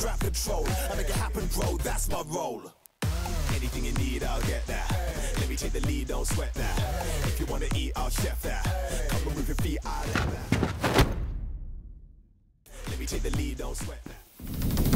Grab control, I make it happen, bro, that's my role. Anything you need, I'll get that. Let me take the lead, don't sweat that. If you wanna eat, I'll chef that. Come and move your feet, I'll let that. Let me take the lead, don't sweat that.